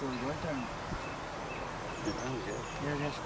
actually went down. Yeah, that was good. Yeah, it is.